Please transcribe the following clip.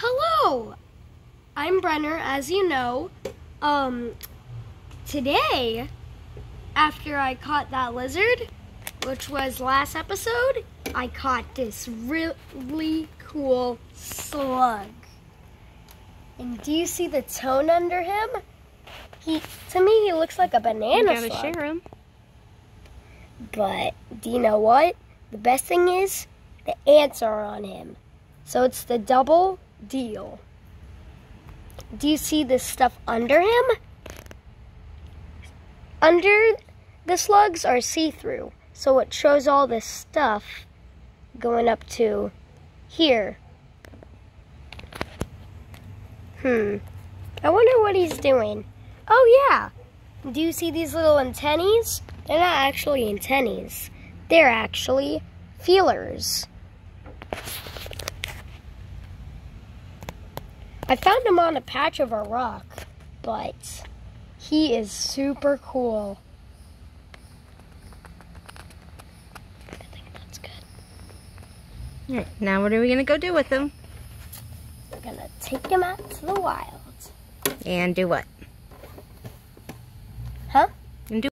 Hello, I'm Brenner, as you know. Um, today, after I caught that lizard, which was last episode, I caught this really cool slug. And do you see the tone under him? He, to me, he looks like a banana you gotta slug. share him. But do you know what? The best thing is the ants are on him. So it's the double deal. Do you see this stuff under him? Under the slugs are see-through. So it shows all this stuff going up to here. Hmm. I wonder what he's doing. Oh yeah. Do you see these little antennae? They're not actually antennaes. They're actually feelers. I found him on a patch of a rock, but he is super cool. I think that's good. All right, now what are we gonna go do with him? We're gonna take him out to the wild. And do what? Huh?